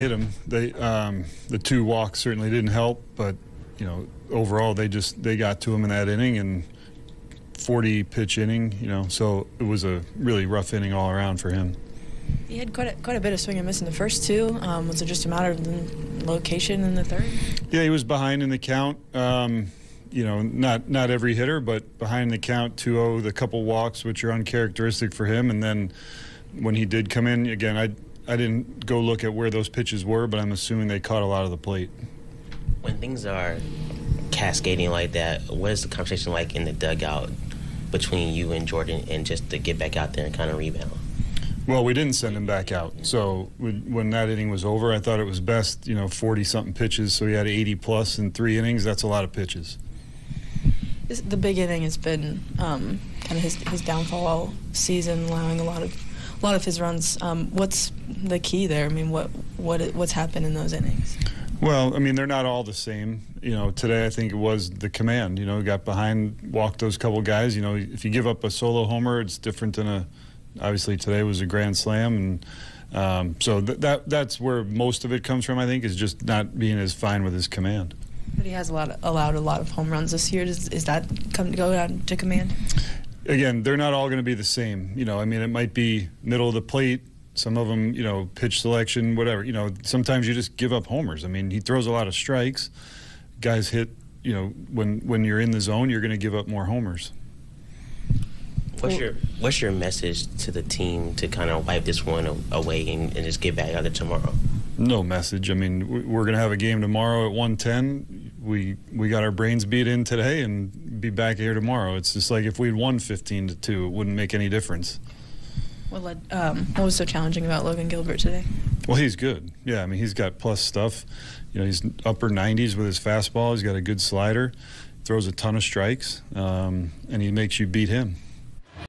hit him. They um, the two walks certainly didn't help, but you know overall they just they got to him in that inning and 40 pitch inning. You know, so it was a really rough inning all around for him. He had quite a, quite a bit of swing and miss in the first two. Um, was it just a matter of the location in the third? Yeah, he was behind in the count. Um, you know, not not every hitter, but behind the count 2-0, the couple walks, which are uncharacteristic for him, and then when he did come in again, I I didn't go look at where those pitches were, but I'm assuming they caught a lot of the plate. When things are cascading like that, what is the conversation like in the dugout between you and Jordan, and just to get back out there and kind of rebound? Well, we didn't send him back out. So when that inning was over, I thought it was best, you know, 40 something pitches. So he had 80 plus in three innings. That's a lot of pitches. The big inning has been um, kind of his, his downfall season, allowing a lot of a lot of his runs. Um, what's the key there? I mean, what what what's happened in those innings? Well, I mean, they're not all the same. You know, today I think it was the command. You know, got behind, walked those couple guys. You know, if you give up a solo homer, it's different than a. Obviously, today was a grand slam, and um, so th- that that's where most of it comes from. I think is just not being as fine with his command. But he has a lot of, allowed a lot of home runs this year. Does, is that come to go down to command? Again, they're not all going to be the same. You know, I mean, it might be middle of the plate. Some of them, you know, pitch selection, whatever. You know, sometimes you just give up homers. I mean, he throws a lot of strikes. Guys hit. You know, when when you're in the zone, you're going to give up more homers. What's your What's your message to the team to kind of wipe this one away and, and just get back out there tomorrow? No message. I mean, we're going to have a game tomorrow at 110. We we got our brains beat in today and be back here tomorrow. It's just like if we'd won 15 to two, it wouldn't make any difference. What led, um, what was so challenging about Logan Gilbert today? Well, he's good. Yeah, I mean, he's got plus stuff. You know, he's upper 90s with his fastball. He's got a good slider, throws a ton of strikes, um, and he makes you beat him.